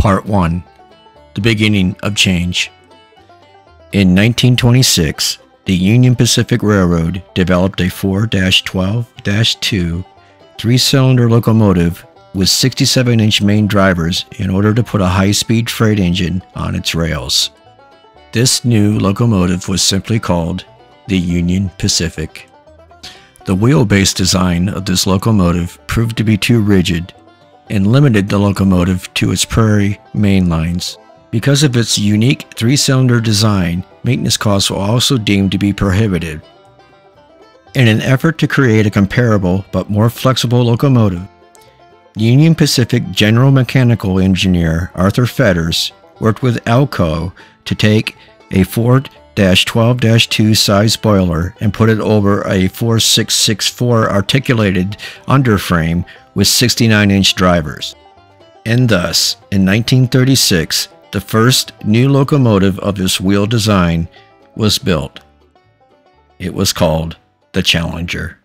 Part 1 The Beginning of Change. In 1926, the Union Pacific Railroad developed a 4 12 2 three cylinder locomotive with 67 inch main drivers in order to put a high speed freight engine on its rails. This new locomotive was simply called the Union Pacific. The wheelbase design of this locomotive proved to be too rigid and limited the locomotive to its prairie main lines. Because of its unique three-cylinder design, maintenance costs were also deemed to be prohibitive. In an effort to create a comparable but more flexible locomotive, Union Pacific General Mechanical Engineer Arthur Fetters worked with Alco to take a 4 12 2 size boiler and put it over a 4664 articulated underframe with 69 inch drivers. And thus, in 1936, the first new locomotive of this wheel design was built. It was called the Challenger.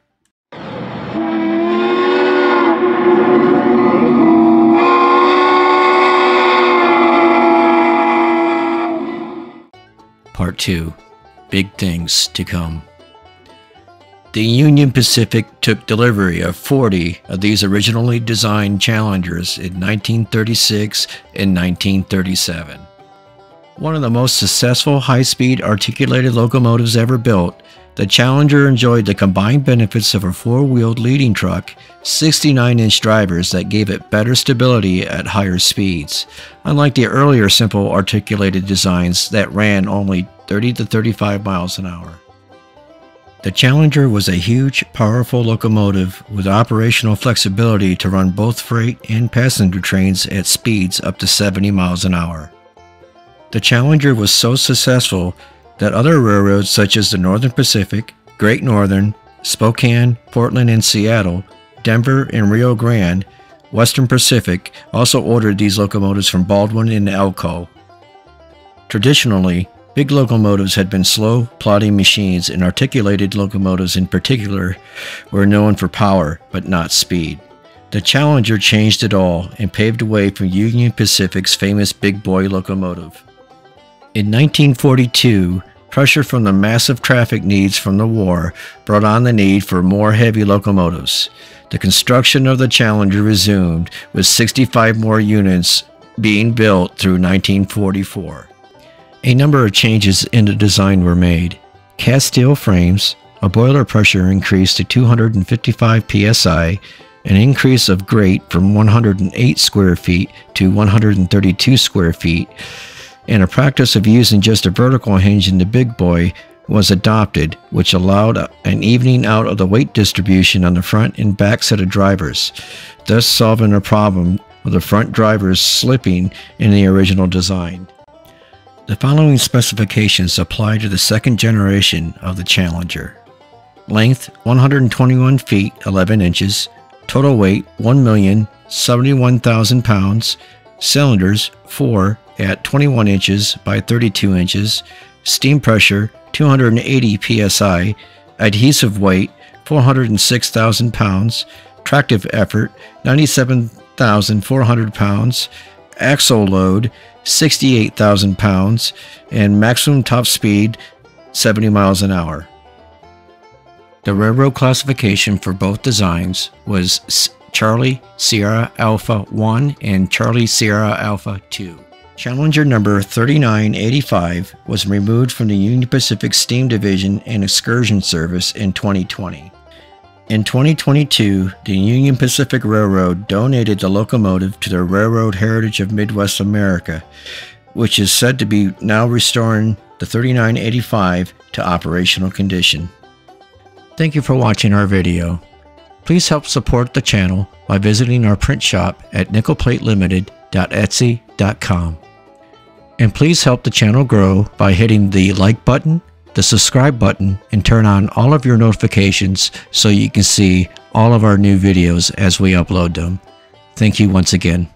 Part 2 Big Things to Come. The Union Pacific took delivery of 40 of these originally designed Challengers in 1936 and 1937. One of the most successful high-speed articulated locomotives ever built, the Challenger enjoyed the combined benefits of a four-wheeled leading truck, 69-inch drivers that gave it better stability at higher speeds, unlike the earlier simple articulated designs that ran only 30 to 35 miles an hour. The Challenger was a huge, powerful locomotive with operational flexibility to run both freight and passenger trains at speeds up to 70 miles an hour. The Challenger was so successful that other railroads such as the Northern Pacific, Great Northern, Spokane, Portland, and Seattle, Denver, and Rio Grande, Western Pacific also ordered these locomotives from Baldwin and Alco. Traditionally, Big locomotives had been slow, plodding machines, and articulated locomotives in particular were known for power, but not speed. The Challenger changed it all and paved the way for Union Pacific's famous big boy locomotive. In 1942, pressure from the massive traffic needs from the war brought on the need for more heavy locomotives. The construction of the Challenger resumed, with 65 more units being built through 1944. A number of changes in the design were made. Cast steel frames, a boiler pressure increase to 255 psi, an increase of grate from 108 square feet to 132 square feet, and a practice of using just a vertical hinge in the big boy was adopted, which allowed an evening out of the weight distribution on the front and back set of drivers, thus solving a problem with the front drivers slipping in the original design. The following specifications apply to the second generation of the Challenger. Length 121 feet 11 inches, total weight 1,071,000 pounds, cylinders 4 at 21 inches by 32 inches, steam pressure 280 psi, adhesive weight 406,000 pounds, tractive effort 97,400 pounds, axle load 68,000 pounds, and maximum top speed 70 miles an hour. The railroad classification for both designs was Charlie Sierra Alpha 1 and Charlie Sierra Alpha 2. Challenger number 3985 was removed from the Union Pacific Steam Division and Excursion Service in 2020. In 2022, the Union Pacific Railroad donated the locomotive to the Railroad Heritage of Midwest America, which is said to be now restoring the 3985 to operational condition. Thank you for watching our video. Please help support the channel by visiting our print shop at nickelplatelimited.etsy.com. And please help the channel grow by hitting the like button the subscribe button and turn on all of your notifications so you can see all of our new videos as we upload them. Thank you once again.